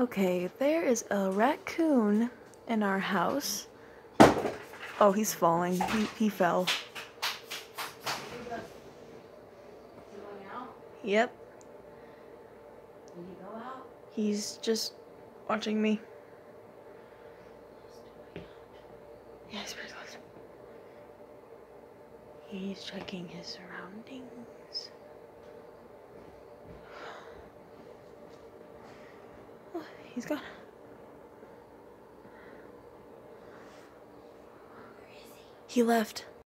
Okay, there is a raccoon in our house. Oh, he's falling. He, he fell. Yep. He's just watching me. Yeah, he's pretty close. He's checking his surroundings. He's gone. He left.